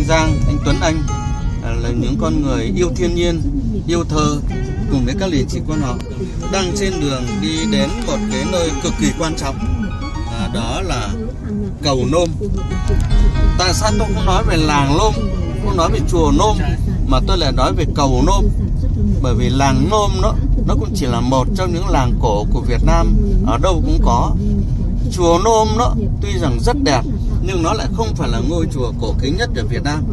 anh Giang, anh Tuấn Anh à, là những con người yêu thiên nhiên, yêu thơ cùng với các liệt sĩ quan họ đang trên đường đi đến một cái nơi cực kỳ quan trọng à, đó là cầu Nôm. Tại sao tôi không nói về làng Nôm, không nói về chùa Nôm mà tôi lại nói về cầu Nôm? Bởi vì làng Nôm nó, nó cũng chỉ là một trong những làng cổ của Việt Nam ở đâu cũng có. Chùa Nôm đó tuy rằng rất đẹp nhưng nó lại không phải là ngôi chùa cổ kính nhất ở Việt Nam.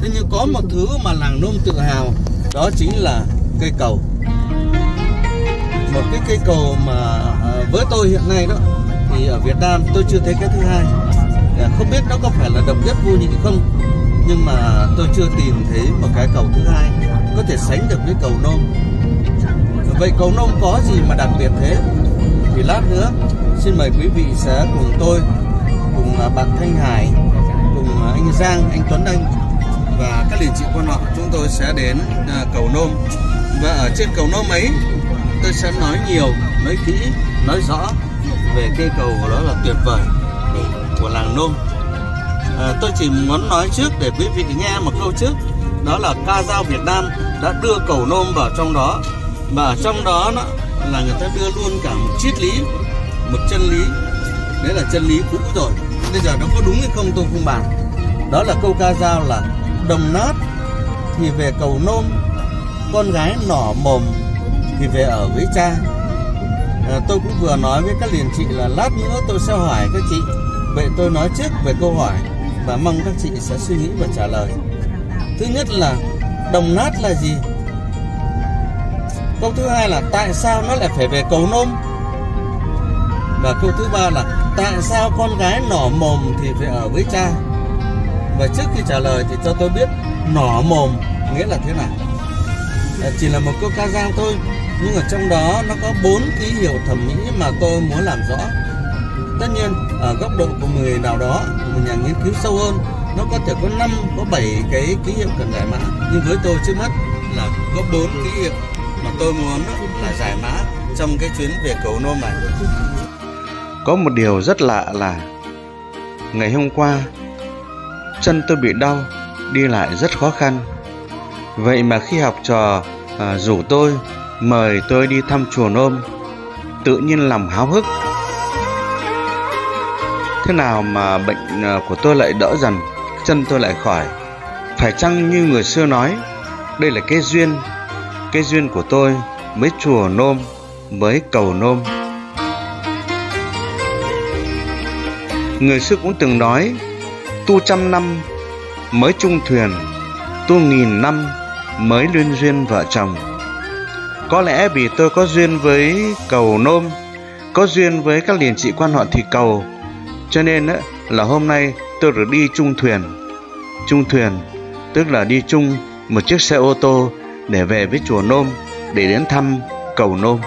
Thế nhưng có một thứ mà làng Nôm tự hào đó chính là cây cầu. Một cái cây cầu mà à, với tôi hiện nay đó thì ở Việt Nam tôi chưa thấy cái thứ hai. À, không biết nó có phải là độc nhất vô nhị không nhưng mà tôi chưa tìm thấy một cái cầu thứ hai có thể sánh được với cầu Nôm. Vậy cầu Nôm có gì mà đặc biệt thế? Thì lát nữa xin mời quý vị sẽ cùng tôi, cùng à, bạn Thanh Hải, cùng à, anh Giang, anh Tuấn Anh và các liền chị quan họ. Chúng tôi sẽ đến à, cầu Nôm. Và ở trên cầu Nôm ấy tôi sẽ nói nhiều, nói kỹ, nói rõ về cây cầu đó là tuyệt vời của làng Nôm. À, tôi chỉ muốn nói trước để quý vị nghe một câu trước. Đó là ca dao Việt Nam đã đưa cầu Nôm vào trong đó. Và ở trong đó đó là người ta đưa luôn cả một triết lý một chân lý đấy là chân lý cũ rồi. Bây giờ nó có đúng hay không tôi không bàn. Đó là câu ca dao là đồng nát thì về cầu nôm con gái nỏ mồm thì về ở với cha. À, tôi cũng vừa nói với các liền chị là lát nữa tôi sẽ hỏi các chị. Vậy tôi nói trước về câu hỏi và mong các chị sẽ suy nghĩ và trả lời. Thứ nhất là đồng nát là gì? Câu thứ hai là tại sao nó lại phải về cầu nôm? Và câu thứ ba là tại sao con gái nỏ mồm thì phải ở với cha? Và trước khi trả lời thì cho tôi biết nỏ mồm nghĩa là thế nào? À, chỉ là một câu ca dao thôi nhưng ở trong đó nó có bốn ký hiệu thẩm mỹ mà tôi muốn làm rõ. Tất nhiên ở góc độ của người nào đó một nhà nghiên cứu sâu hơn nó có thể có 5, có 7 cái ký hiệu cần giải mã. Nhưng với tôi trước mắt là có bốn ký hiệu mà tôi muốn là giải mã trong cái chuyến về cầu nôm này. Có một điều rất lạ là ngày hôm qua chân tôi bị đau, đi lại rất khó khăn. Vậy mà khi học trò à, rủ tôi mời tôi đi thăm chùa Nôm, tự nhiên lòng háo hức. Thế nào mà bệnh à, của tôi lại đỡ dần, chân tôi lại khỏi? Phải chăng như người xưa nói, đây là cái duyên, cái duyên của tôi mới chùa Nôm, mới cầu Nôm. Người xưa cũng từng nói, Tu trăm năm mới chung thuyền, Tu nghìn năm mới liên duyên vợ chồng. Có lẽ vì tôi có duyên với cầu nôm, Có duyên với các liền trị quan họ thị cầu, Cho nên là hôm nay tôi được đi chung thuyền. Chung thuyền, tức là đi chung một chiếc xe ô tô Để về với chùa Nôm, Để đến thăm cầu Nôm.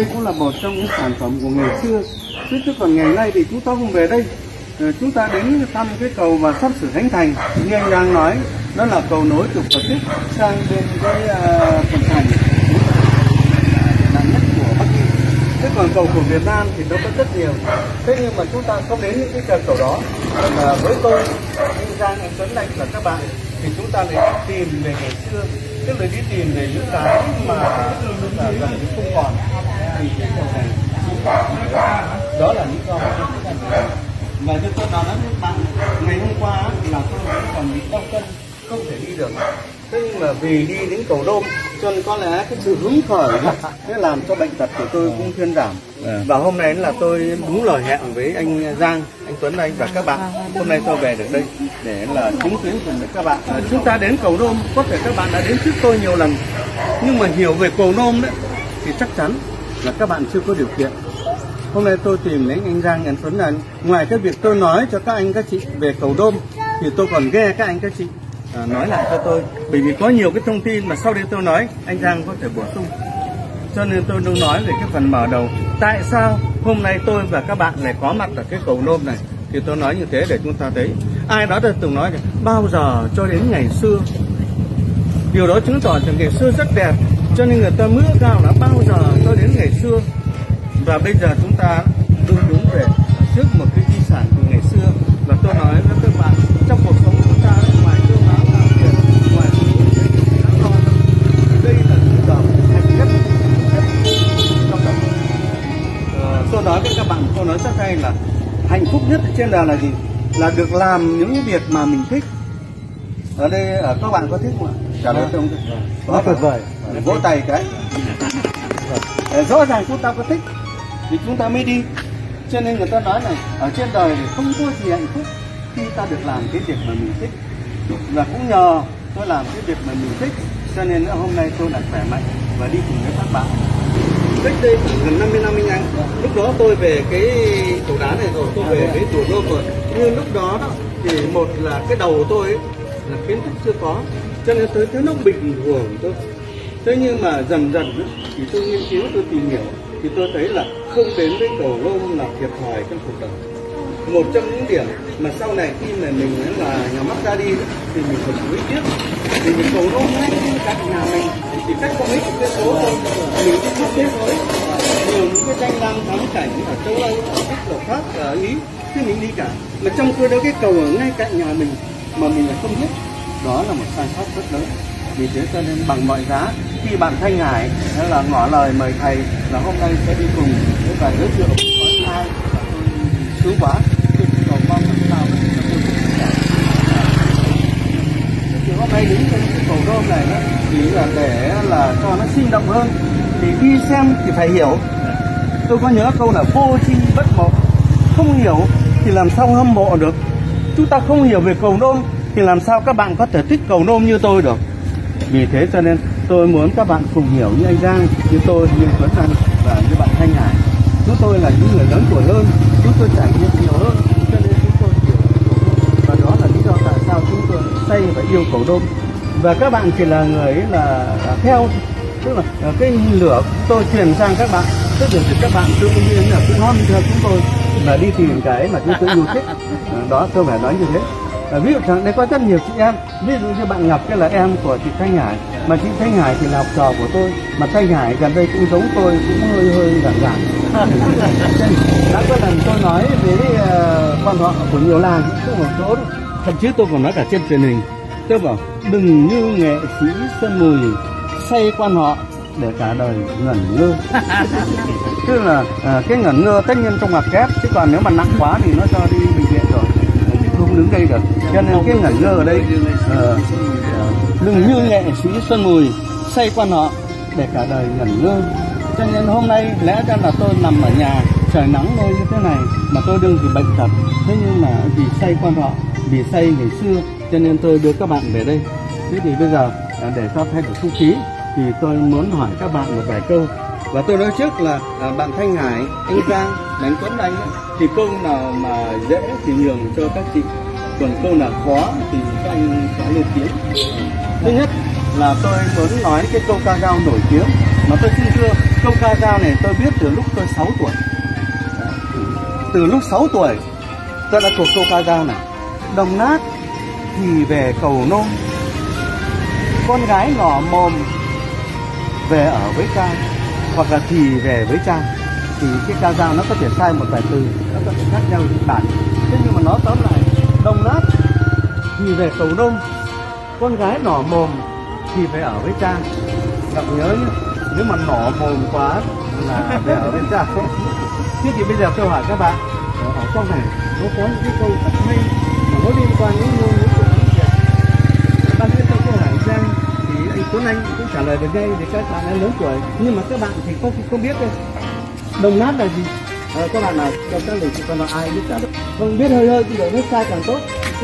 Đây cũng là một trong những sản phẩm của ngày xưa. Chứ chứ còn ngày nay thì chúng ta không về đây. Ờ, chúng ta đến thăm cái cầu mà sắp sửa khánh thành. Như anh đang nói nó là cầu nối từ Phật tích sang bên cái ờ, phần thành. Nhất của Bắc Kinh. Thế còn cầu của Việt Nam thì nó có rất nhiều. Thế nhưng mà chúng ta không đến những cái cầu cầu đó. Mà ờ, với tôi, anh Giang, anh Tuấn Anh và các bạn, thì chúng ta lại đi tìm về ngày xưa. Tức là đi tìm về những cái mà là gần như không còn thì cái cầu này đó là lý do mà chúng ta và như tôi nói với bạn ngày hôm qua là tôi vẫn còn bị đau chân không thể đi được. Thế nhưng mà vì đi đến cầu đôm cho nên có lẽ cái sự hứng khởi nó làm cho bệnh tật của tôi cũng thuyên giảm. Và hôm nay là tôi đúng lời hẹn với anh Giang anh Tuấn anh và các bạn. Hôm nay tôi về được đây để là chứng kiến cùng với các bạn. À, chúng ta đến cầu đôm có thể các bạn đã đến trước tôi nhiều lần nhưng mà hiểu về cầu đôm đấy thì chắc chắn là các bạn chưa có điều kiện. Hôm nay tôi tìm đến anh Giang anh Tuấn là ngoài cái việc tôi nói cho các anh các chị về cầu đôm thì tôi còn nghe các anh các chị à, nói lại cho tôi. Bởi vì có nhiều cái thông tin mà sau đây tôi nói anh Giang có thể bổ sung. Cho nên tôi đang nói về cái phần mở đầu. Tại sao hôm nay tôi và các bạn lại có mặt ở cái cầu nôm này? Thì tôi nói như thế để chúng ta thấy. Ai đó đã từng nói là bao giờ cho đến ngày xưa. Điều đó chứng tỏ rằng ngày xưa rất đẹp cho nên người ta mưa cao là bao giờ cho đến ngày xưa. Và bây giờ chúng ta đúng đúng về trước một cái di sản từ ngày xưa. Và tôi nói với các bạn trong cuộc sống chúng ta ngoài cơm áo gạo tiền ngoài sự lo đây là những giờ hạnh nhất trong đời Ờ, tôi nói với các bạn tôi nói rất hay là hạnh phúc nhất trên đời là gì? Là được làm những việc mà mình thích. Ở đây ở các bạn có thích không ạ? Trả lời tôi không quá tuyệt vời. Vỗ tay cái Vâng. Rõ ràng chúng ta có thích thì chúng ta mới đi. Cho nên người ta nói này ở trên đời thì không có gì hạnh phúc khi ta được làm cái việc mà mình thích. Và cũng nhờ tôi làm cái việc mà mình thích cho nên hôm nay tôi lại khỏe mạnh và đi cùng với các bạn. Cách đây khoảng gần 50 năm anh anh. Lúc đó tôi về cái tổ đá này rồi tôi về cái chùa lô rồi. Nhưng lúc đó đó thì một là cái đầu tôi ấy, là kiến thức chưa có cho nên tới thấy nó bình thường thôi thế nhưng mà dần dần thì tôi nghiên cứu, tôi tìm hiểu, thì tôi thấy là không đến với cầu lông là thiệt thòi trong cuộc đời. Một trong những điểm mà sau này khi mà mình là nhà mắt ra đi thì mình phải chú ý tiếp. Thì mình cầu lông ngay các nhà mình, thì cách có mấy chục cây số thôi. Mình đi khắp thế thôi. Nhiều những cái danh lam thắng cảnh ở châu âu, ở các ở pháp ở ý chứ mình đi cả. Mà trong khi đó cái cầu ở ngay cạnh nhà mình, mà mình lại không biết, đó là một sai sót rất lớn. Vì thế cho nên bằng mọi giá khi bạn thanh hải hay là ngỏ lời mời thầy là hôm nay sẽ đi cùng với và giới thiệu có ai và tôi sướng quá. Tôi cầu mong làm sao thì hôm nay đứng trên cái cầu rôm này đó, chỉ là để là cho nó sinh động hơn. Thì đi xem thì phải hiểu. Tôi có nhớ câu là vô chi bất một không hiểu thì làm sao hâm mộ được. Chúng ta không hiểu về cầu nôm thì làm sao các bạn có thể thích cầu nôm như tôi được. Vì thế cho nên tôi muốn các bạn cùng hiểu như anh Giang như tôi như Tuấn Anh và như bạn Thanh Hải. Chúng tôi là những người lớn tuổi hơn chúng tôi trải nghiệm nhiều hơn cho nên chúng tôi hiểu và đó là lý do tại sao chúng tôi say và yêu cầu nôm và các bạn chỉ là người ấy là, là theo. Tức là ờ, cái lửa tôi truyền sang các bạn tức là thì các bạn tự nhiên là cứ hom theo chúng tôi và đi tìm cái mà chúng tôi yêu thích. Ờ, đó tôi phải nói như thế. À, ví dụ rằng đây có rất nhiều chị em. Ví dụ như bạn Ngọc cái là em của chị Thanh Hải mà chị Thanh Hải thì là học trò của tôi. Mà Thanh Hải gần đây cũng giống tôi cũng hơi hơi giản giản đã có lần tôi nói với uh, quan họ của nhiều làng cũng một chỗ thậm chí tôi còn nói cả trên truyền hình. Tôi bảo đừng như nghệ sĩ sơn mùi say quan họ để cả đời ngẩn ngơ. Tức là à, cái ngẩn ngơ tất nhiên trong ngoặc kép chứ còn nếu mà nặng quá thì nó cho đi bệnh viện rồi. Không đứng đây được. Cho nên cái ngẩn ngơ ở đây ờ, đừng như nghệ sĩ xuân mùi say quan họ để cả đời ngẩn ngơ. Cho nên hôm nay lẽ ra là tôi nằm ở nhà trời nắng nôi như thế này mà tôi đương vì bệnh tật thế nhưng mà vì say quan họ vì say ngày xưa cho nên tôi đưa các bạn về đây. Thế thì bây giờ à, để cho thay đổi không khí thì tôi muốn hỏi các bạn một vài câu. Và tôi nói trước là à, bạn Thanh Hải, anh Giang, anh Tuấn Anh ấy, thì câu nào mà dễ thì nhường cho các chị. Còn câu nào khó thì các anh sẽ lên tiếng thứ nhất là tôi muốn nói cái câu ca dao nổi tiếng mà tôi xin thưa, câu ca dao này tôi biết từ lúc tôi 6 tuổi. Từ lúc 6 tuổi, tôi đã thuộc câu ca dao này. Đồng nát thì về cầu nôn con gái ngỏ mồm về ở với cha, hoặc là thì về với cha. Thì cái ca dao nó có thể sai một vài từ, nó có thể khác nhau bản thế nhưng mà nó tóm lại, đồng nát thì về cầu nôn con gái nỏ mồm thì về ở với cha. Đọc nhớ nhé nếu mà nỏ mồm quá là về ở với cha. Thế thì bây giờ tôi hỏi các bạn trong này nó có những cái câu rất hay mà nó liên quan đến ngôn ngữ của tiếng Việt. Ban nãy tôi câu hỏi Giang thì anh Tuấn Anh cũng trả lời được ngay thì các bạn đã lớn tuổi. Nhưng mà các bạn thì không không biết đâu đồng nát là gì? Ờ, các bạn nào cho các lời con là ai biết trả lời không biết hơi hơi thì biết sai càng tốt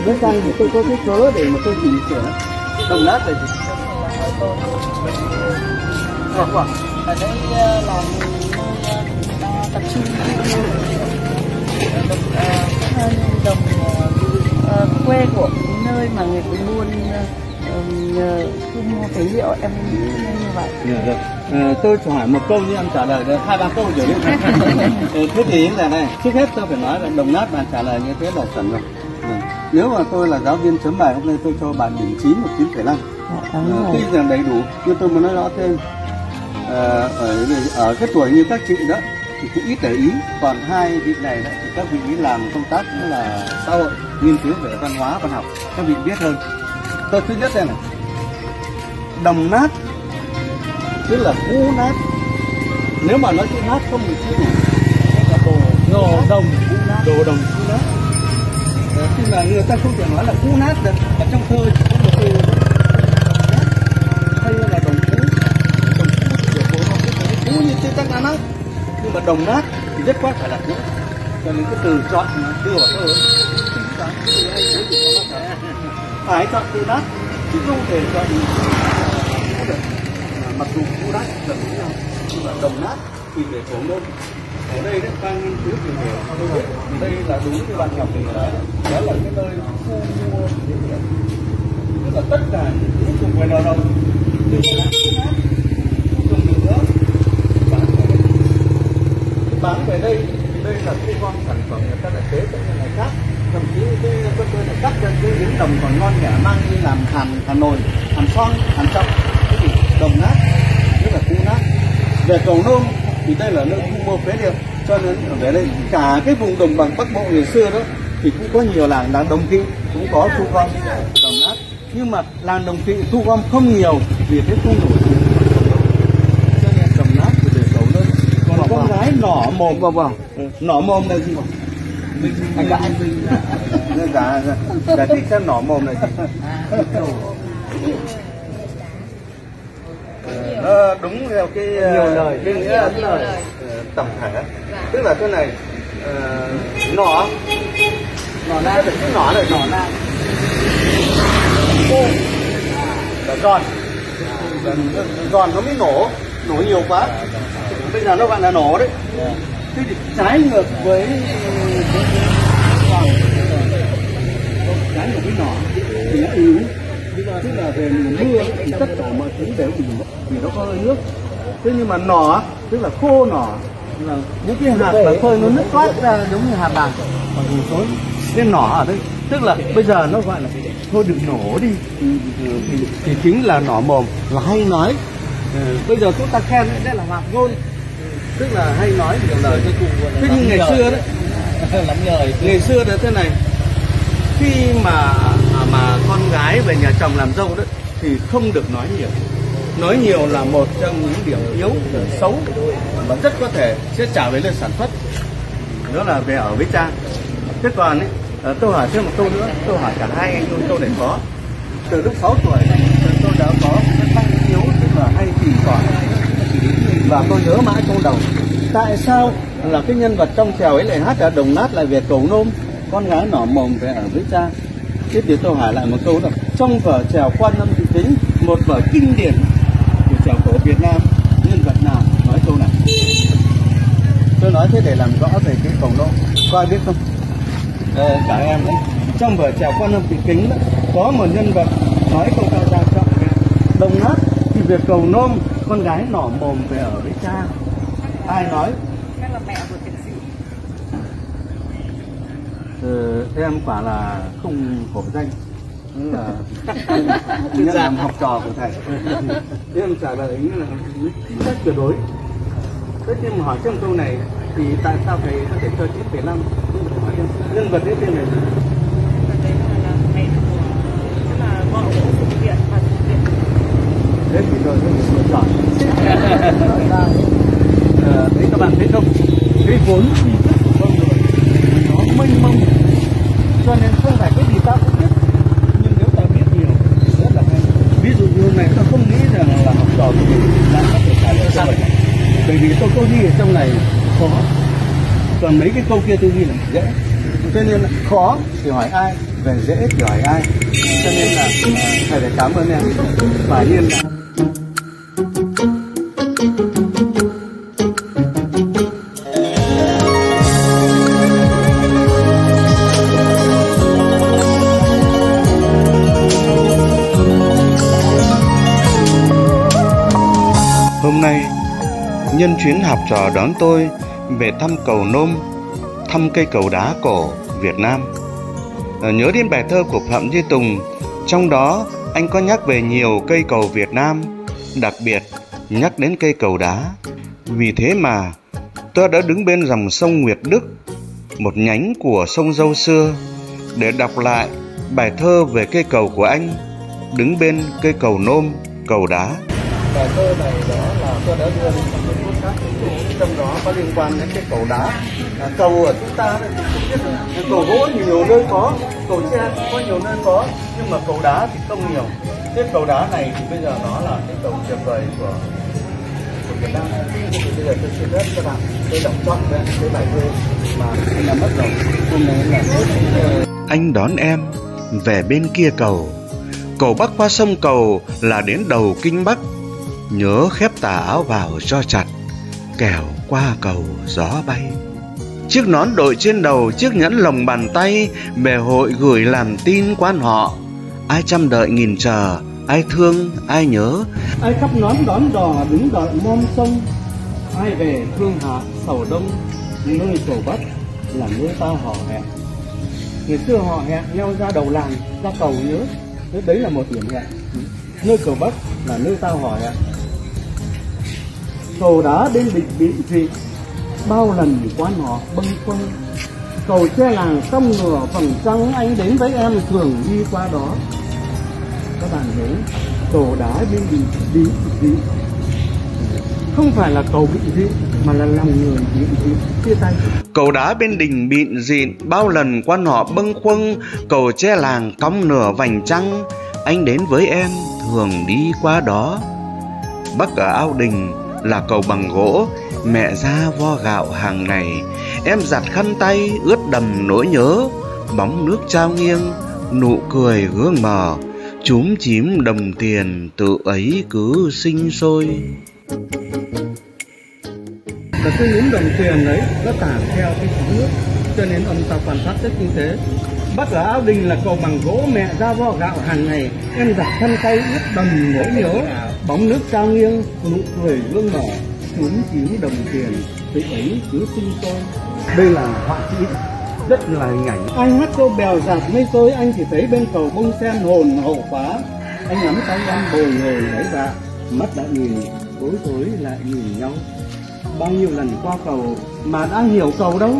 biết sai thì tôi có cái cớ để mà tôi chỉnh sửa đồng nát là gì Ờ, quả. ở đây ờ, tập trung đồng đồng quê của nơi mà người ta buôn ờ, nhờ thu mua phế liệu em nghĩ như vậy Dạ, dạ. Ờ, tôi chỉ hỏi một câu như em trả lời được hai ba câu rồi đấy. Ờ, thế thì là này, trước hết tôi phải nói là đồng nát bạn trả lời như thế là chuẩn rồi. Nếu mà tôi là giáo viên chấm bài hôm nay tôi cho bạn điểm 9 hoặc 9,5 dạ, đúng Ờ, tuy rằng đầy đủ nhưng tôi muốn nói rõ thêm. Ờ, ở ở cái tuổi như các chị đó thì cũng ít để ý. Còn hai vị này đó, thì các vị ý làm công tác cũng là xã hội nghiên cứu về văn hóa văn học các vị biết hơn. Tôi thứ nhất đây này. Đồng nát tức là cũ nát. Nếu mà nói chữ nát không thì chữ này là đồ đồ đồng đồ đồng cũ nát là người ta không thể nói là cũ nát được. Ở trong thơ chỉ có một từ hay là đồng cũ. Đồng cũ thì được nó cũng cũ như chưa chắc đã nát nhưng mà đồng nát thì rất quát phải là cũ. Cho nên cái từ chọn mà đưa vào thơ ấy. Phải. Chọn từ nát, chứ không thể chọn cũ được. Mặc dù cũ nát gần với nhau, nhưng mà đồng nát thì để cổ môn ở đây đấy đang nghiên cứu tìm hiểu tôi biết đây là đúng như bạn ngọc thì đó là cái nơi thu mua phế liệu tức là tất cả những vùng về nào đâu, từ nát nát dùng được nữa. Bán về đây. Bán về đây thì đây là thu con sản phẩm người ta đã chế cho những ngày khác. Thậm chí cái cơ tôi này cắt ra cái miếng đồng còn ngon nhả mang đi làm hàn hà nội hàn son hàn trọng. Cái gì đồng nát rất là cũ nát. Về cầu nôm thì đây là nơi thu mua phế liệu cho nên ở về đây cả cái vùng đồng bằng bắc bộ ngày xưa đó thì cũng có nhiều làng làng đồng kỵ cũng có thu gom đồng nát nhưng mà làng đồng kỵ thu gom không nhiều vì thế không cho nên đồng nát để cầu nôm còn con gái nỏ mồm. Vào vào nỏ mồm là gì? Anh đã anh dạ dạ giải thích xem nỏ mồm là gì nó đúng theo cái nhiều lời cái nghĩa là ờ, tổng thể tức là thế này ờ, nỏ nỏ na là cái nỏ này nỏ na là giòn Là- giòn nó mới nổ nổ nhiều quá bây giờ nó gọi là nổ đấy thế thì trái ngược với trái ngược với nỏ thì nó yếu tức là về mùa mưa thì tất cả mọi thứ đều bị vì nó có hơi nước. Thế nhưng mà nỏ tức là khô nỏ là những cái hạt là phơi nó nứt toát ra giống như hạt bạc. Và vùng tối cái nỏ ở đây. Tức là bây giờ nó gọi là thôi đừng nổ đi. Thì, thì, thì chính là nỏ mồm. Là hay nói Ờ, bây giờ chúng ta khen đấy, là hoạt ngôn tức là hay nói nhiều lời cho cùng thế nhưng ngày xưa đấy. Lắm lời. Ngày xưa là thế này. Khi mà mà con gái về nhà chồng làm dâu đấy thì không được nói nhiều. Nói nhiều là một trong những điểm yếu điểm xấu và rất có thể sẽ trả về lên sản xuất. Đó là về ở với cha. Thế còn ấy, ờ, tôi hỏi thêm một câu nữa tôi hỏi cả hai anh tôi câu này có. Từ lúc 6 tuổi tôi đã có cái năng yếu tức là hay tìm tòi và tôi nhớ mãi trong đầu tại sao là cái nhân vật trong trèo ấy lại hát ở đồng nát lại về cầu nôm? Con gái nỏ mồm về ở với cha thế thì tôi hỏi lại một câu đó trong vở trèo quan âm thị tính một vở kinh điển của trèo cổ Việt Nam nhân vật nào? Nói câu này. Tôi nói thế để làm rõ về cái cầu nôm có ai biết không? Ờ, cả em đấy. Trong vở trèo quan âm thị kính đó, có một nhân vật nói câu ca ra trọng đồng nát thì về cầu nôm con gái nỏ mồm về ở với cha. Ai nói chắc là mẹ của tiến sĩ Ờ, em quả là không hổ danh. Là nhận làm học trò của thầy. Em trả lời là xác tuyệt đối. Thế nhưng mà hỏi trong câu này thì tại sao thầy có thể cho 9,5 Nhưng mà hỏi em, nhân vật ấy tên là gì? Thế thì rồi tôi lựa chọn. Ờ, đấy các bạn thấy không? Cái vốn thì rất con người nó trong này bởi vì tôi câu ghi ở trong này, khó. Còn mấy cái câu kia tôi ghi là dễ. Cho nên là khó thì hỏi ai, về dễ thì hỏi ai. Cho nên là, thầy phải cảm ơn em. Quả nhiên là Hôm nay, nhân chuyến học trò đón tôi về thăm cầu Nôm, thăm cây cầu đá cổ Việt Nam. Ờ, nhớ đến bài thơ của Phạm Duy Tùng, trong đó anh có nhắc về nhiều cây cầu Việt Nam, đặc biệt nhắc đến cây cầu đá. Vì thế mà tôi đã đứng bên dòng sông Nguyệt Đức, một nhánh của sông Dâu xưa, để đọc lại bài thơ về cây cầu của anh, đứng bên cây cầu Nôm, cầu đá bài thơ này đó là tôi đã đưa lên trong cái cuốn khác trong đó có liên quan đến cái cầu đá. À, cầu ở chúng ta thì không biết là cầu gỗ thì nhiều nơi có cầu tre cũng có nhiều nơi có nhưng mà cầu đá thì không nhiều. Cái cầu đá này thì bây giờ nó là cái cầu tuyệt vời của của Việt Nam. Bây giờ tôi xin phép các bạn tôi đọc chọn cái bài thơ mà anh mất rồi hôm nay là ờ, anh đón em về bên kia cầu. Cầu bắc qua sông cầu là đến đầu kinh bắc nhớ khép tà áo vào cho chặt, kẻo qua cầu gió bay. Chiếc nón đội trên đầu, chiếc nhẫn lồng bàn tay Bề hội gửi làm tin quan họ. Ai chăm đợi nghìn chờ, ai thương, ai nhớ. Ai khắp nón đón đò đứng đợi mom sông, ai về thương hạ sầu đông. Nơi cầu bắc là nơi tao hò hẹn. Ngày xưa họ hẹn nhau ra đầu làng, ra cầu nhớ. Thế đấy là một điểm hẹn. Nơi cầu bắc là nơi tao hò hẹn cầu đá bên địch bị dị bao lần qua họ bâng quơ. Cầu che làng sông ngựa phần trăng anh đến với em thường đi qua đó. Các bạn nhớ, cầu đá bên địch bị dị không phải là cầu bị dị mà là lòng người bị dị chia tay. Cầu đá bên đình bịn dịn, bao lần quan họ bâng khuâng. Cầu che làng cong nửa vành trăng, anh đến với em thường đi qua đó. Bắc ở ao đình là cầu bằng gỗ. Mẹ ra vo gạo hàng ngày, em giặt khăn tay, ướt đầm nỗi nhớ. Bóng nước trao nghiêng, nụ cười gương mờ. Chúm chím đồng tiền, tự ấy cứ sinh sôi. Và cái nhúm đồng tiền đấy nó tản theo cái sóng nước. Cho nên ông ta quan sát rất kinh tế. Bắc ở áo đình là cầu bằng gỗ, mẹ ra vo gạo hàng ngày. Em giặt khăn tay, ướt đầm nỗi nhớ bóng nước cao nghiêng, nụ cười gương mở cuốn chiếu đồng tiền, tự ấy cứ sinh tôi đây là họa sĩ rất là hình ảnh anh hát câu bèo giạt mây tôi anh chỉ thấy bên cầu bông sen hồn hậu quá anh nắm tay em bồi hồi lấy dạ mắt đã nhìn tối tối lại nhìn nhau. Bao nhiêu lần qua cầu mà đã hiểu cầu đâu?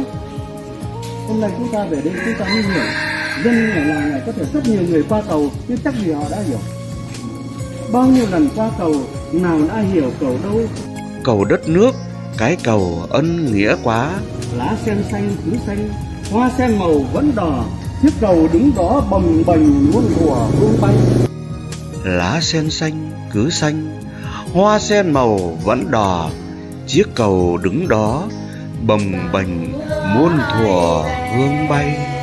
Hôm nay chúng ta về đây, chúng ta mới hiểu. Dân ở làng này có thể rất nhiều người qua cầu, nhưng chắc gì họ đã hiểu bao nhiêu lần qua cầu nào đã hiểu cầu đâu? Cầu đất nước cái cầu ân nghĩa quá. Lá sen xanh cứ xanh hoa sen màu vẫn đỏ. Chiếc cầu đứng đó bồng bềnh muôn thuở hương bay. Lá sen xanh cứ xanh hoa sen màu vẫn đỏ. Chiếc cầu đứng đó bồng bềnh muôn thuở hương bay